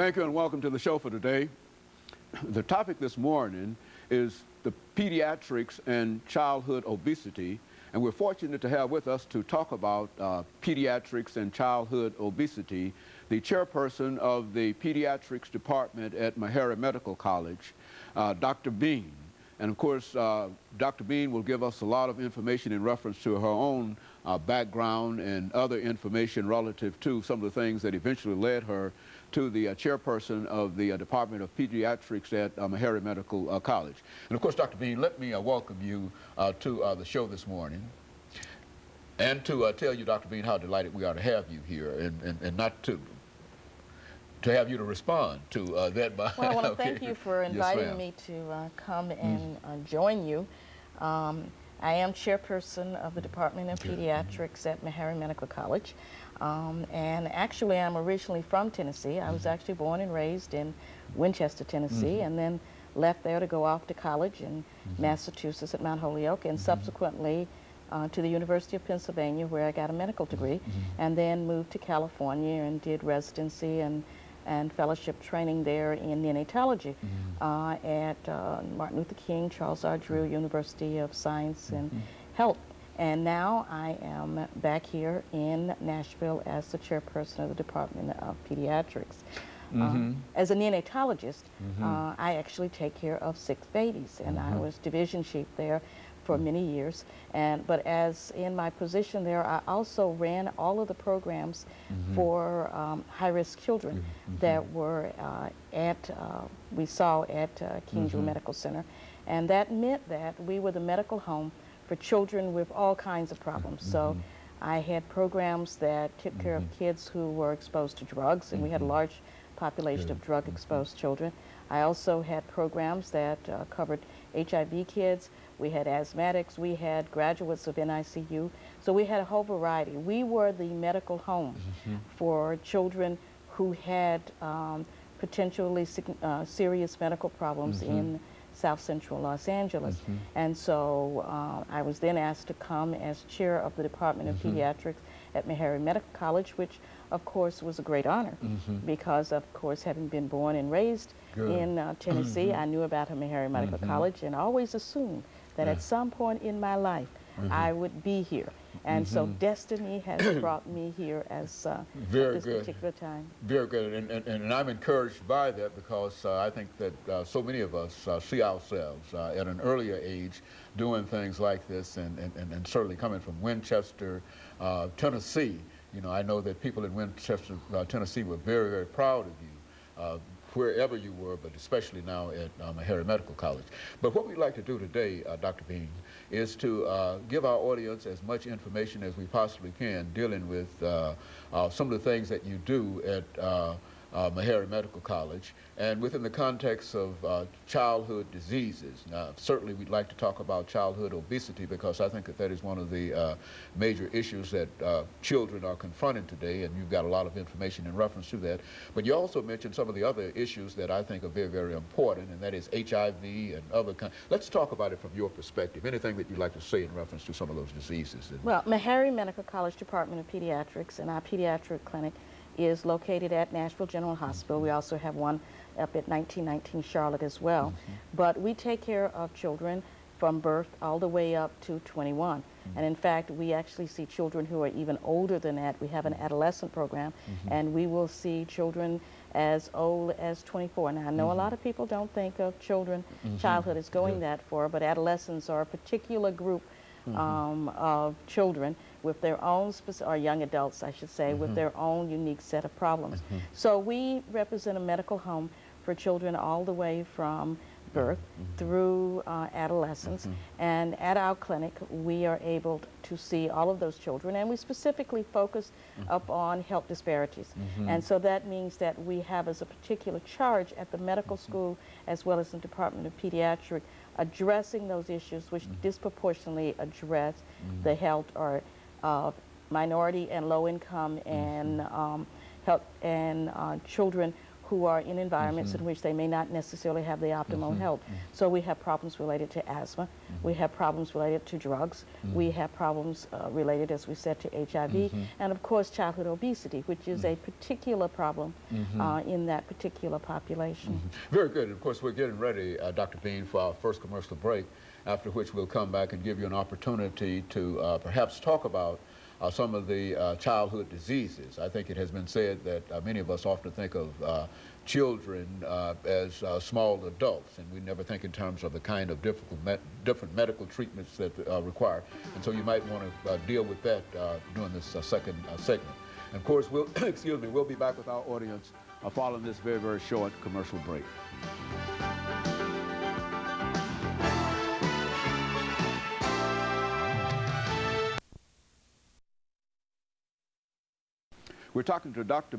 Thank you and welcome to the show for today. The topic this morning is the pediatrics and childhood obesity, and we're fortunate to have with us to talk about uh, pediatrics and childhood obesity the chairperson of the pediatrics department at Meharry Medical College, uh, Dr. Bean. And of course, uh, Dr. Bean will give us a lot of information in reference to her own uh, background and other information relative to some of the things that eventually led her to the uh, chairperson of the uh, Department of Pediatrics at uh, Meharry Medical uh, College. And of course, Dr. Bean, let me welcome you to the show this morning. And to tell you, Dr. Bean, how delighted we are to have you here and, and, and not to to have you to respond to uh, that. By, well, I want to okay. thank you for inviting yes, me to uh, come mm. and uh, join you. Um, I am chairperson of the Department of Pediatrics at Meharry Medical College. Um, and actually, I'm originally from Tennessee. I was mm-hmm. actually born and raised in Winchester, Tennessee, mm -hmm. and then left there to go off to college in mm -hmm. Massachusetts at Mount Holyoke, and mm -hmm. subsequently uh, to the University of Pennsylvania, where I got a medical degree, mm-hmm. and then moved to California and did residency and and fellowship training there in neonatology mm -hmm. uh, at uh, Martin Luther King, Charles R. Drew University of Science and mm -hmm. Health. And now I am back here in Nashville as the chairperson of the Department of Pediatrics. Mm -hmm. as a neonatologist, mm-hmm. uh, I actually take care of six babies, and I mm-hmm. was division chief there for many years. And but as in my position there, I also ran all of the programs mm -hmm. for um, high-risk children mm -hmm. that were uh, at uh, we saw at uh, King mm -hmm. Medical Center, and that meant that we were the medical home for children with all kinds of problems. So. Mm-hmm. I had programs that took care of mm-hmm. kids who were exposed to drugs, and we had a mm-hmm. large population of drug-exposed children. I also had programs that uh, covered HIV kids. We had asthmatics. We had graduates of NICU. So we had a whole variety. We were the medical home mm -hmm. for children who had um, potentially uh, serious medical problems mm -hmm. in South Central Los Angeles. Mm -hmm. And so uh, I was then asked to come as chair of the Department of mm-hmm. Pediatrics at Meharry Medical College, which of course was a great honor mm -hmm. because of course having been born and raised Good. in uh, Tennessee, mm -hmm. I knew about Meharry Medical. College and always assumed that at some point in my life mm-hmm. I would be here. And so mm-hmm. destiny has brought me here as uh, Very this good. particular time. Very good. And, and, and I'm encouraged by that because uh, I think that uh, so many of us uh, see ourselves uh, at an earlier age doing things like this and, and, and certainly coming from Winchester, uh, Tennessee. You know, I know that people in Winchester, uh, Tennessee were very, very proud of you, uh, wherever you were, but especially now at um, Meharry Medical College. But what we'd like to do today, uh, Dr. Bean, is to uh, give our audience as much information as we possibly can dealing with uh, uh, some of the things that you do at uh, Meharry Medical College, and within the context of uh, childhood diseases. Now, certainly we'd like to talk about childhood obesity because I think that that is one of the uh, major issues that uh, children are confronting today, and you've got a lot of information in reference to that. But you also mentioned some of the other issues that I think are very, very important, and that is HIV and other. Let's talk about it from your perspective. Anything that you'd like to say in reference to some of those diseases? Well, Meharry Medical College Department of Pediatrics and our pediatric clinic is located at Nashville General Hospital. We also have one up at 1919 Charlotte as well. Mm -hmm. But we take care of children from birth all the way up to 21. Mm -hmm. And in fact, we actually see children who are even older than that. We have an adolescent program, mm -hmm. and we will see children as old as 24. Now, I know a lot of people don't think of children, childhood as going yeah. that far, but adolescents are a particular group um, of children with their own, or young adults, I should say, mm -hmm. with mm-hmm. their own unique set of problems. Mm -hmm. So we represent a medical home for children all the way from birth mm-hmm. through uh, adolescence. Mm-hmm. And at our clinic, we are able to see all of those children, and we specifically focus upon health disparities. And so that means that we have as a particular charge at the medical school as well as the Department of Pediatric addressing those issues which mm -hmm. disproportionately address mm -hmm. the health or uh, minority and low income and um, health and uh, children who are in environments in mm-hmm. which they may not necessarily have the optimal mm-hmm. health. Mm-hmm. So we have problems related to asthma. We have problems related to drugs. We have problems uh, related, as we said, to HIV. And of course, childhood obesity, which is a particular problem uh, in that particular population. Very good. Of course, we're getting ready, uh, Dr. Bean, for our first commercial break, after which we'll come back and give you an opportunity to uh, perhaps talk about uh, some of the uh, childhood diseases. I think it has been said that uh, many of us often think of uh, children uh, as uh, small adults, and we never think in terms of the kind of difficult me different medical treatments that are required. And so you might want to deal with that during this second segment. And of course, we'll, excuse me, we'll be back with our audience following this very, very short commercial break. We're talking to Dr.